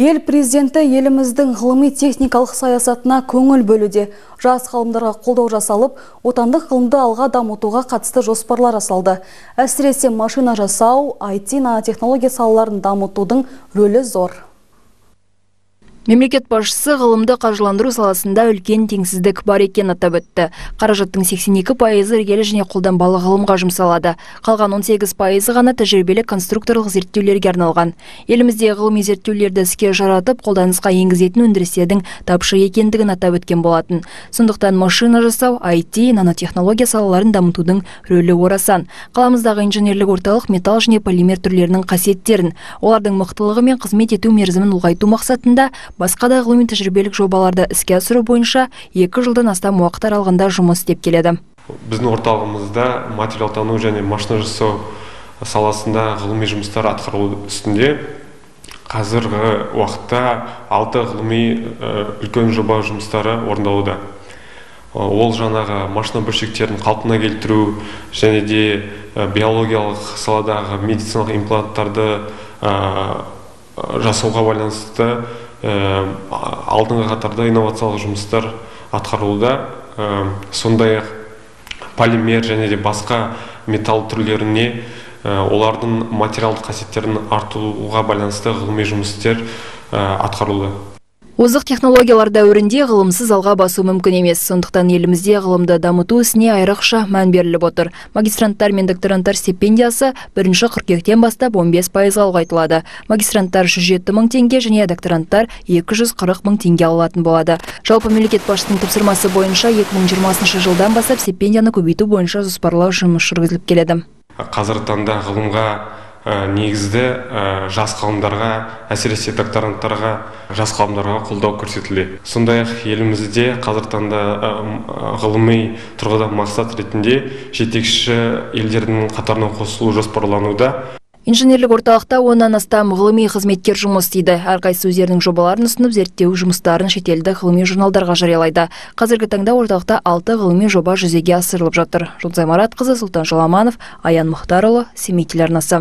Ел президенті еліміздің ғылыми техникалық саясатына көңіл бөлуде. Жас ғалымдарға қолдау жасалып, отандық ғылымды алға дамытуға қатысты жоспарлар асалды. Әсіресе машина жасау, IT, нанотехнология салаларын дамытудың рөлі зор. Мемлекет басшысы ғылымды қаржыландыру саласында үлкен теңсіздік бар екен атап өтті. Қаражаттың 82 пайызы іргелі және қолданбалы ғылымға жұмсалады. Қалған 18 пайызы ғана тәжірибелік конструкторлық зерттеулерге арналған. Елімізде ғылыми зерттеулерді іске жаратып, қолданысқа енгізетін өндірістердің тапшы екендігін атап өткен болатын. Сондықтан машина жасау, IT, нанотехнология салаларын дамытудың рөлі орасан. Қаламыздағы инженерлік орталық металл және полимер түрлерінің қасиеттерін, олардың мықтылығы мен қызмет ету мерзімін ұлғайту мақсатында басқа да ғылыми тәжірибелік жобаларды іске асыру бойынша екі жылдан астам уақыт аралығында жұмыс істеп келеді. Біздің орталығымызда материалтану және машина жасау саласында ғылыми жұмыстар атқарылу үстінде қазіргі уақытта алты ғылыми үлкен жоба жұмыстары орындалуда. Ол жаңағы машина бөлшектерін қалпына келтіру және де биологиялық саладағы медициналық импланттарды жасауға байланысты алдыңғы қатарда инновациялық жұмыстар атқарылуда. Сондай ақ полимер және де басқа металл түрлеріне олардың материалдық қасиеттерін артуға байланысты ғылыми жұмыстар атқарылуда озық технологиялар дәуірінде ғылымсыз алға басу мүмкін емес. Сондықтан елімізде ғылымды дамыту ісіне айрықша мән беріліп отыр. Магистранттар мен докторанттар стипендиясы бірінші қыркүйектен бастап 15 пайызға ұлғайтылады. Магистранттар 107 мың теңге және докторанттар 240 мың теңге алатын болады. Жалпы мемлекет басшысының тапсырмасы бойынша 2020 жылдан бастап стипендияны көбейту бойынша жоспарлау жұмыс жүргізіліп келеді. Қазіргі таңда ғылымға негізді жас қауымдарға әсіресе докторанттарға жас қауымдарға қолдау көрсетілді сондай ақ елімізде қазіргі таңда ғылыми тұрғыда мақсат ретінде жетекші елдердің қатарына қосылу жоспарлануда. Инженерлік орталықта оннан астам ғылыми қызметкер жұмыс істейді. Әрқайсысы өздерінің жобаларын ұсынып зерттеу жұмыстарын шетелдік ғылыми журналдарға жариялайды. Қазіргі таңда орталықта алты ғылыми жоба жүзеге асырылып жатыр. Жұлдызай маратқызы сұлтан жоламанов аян мұхтарұлы семей телеарнасы.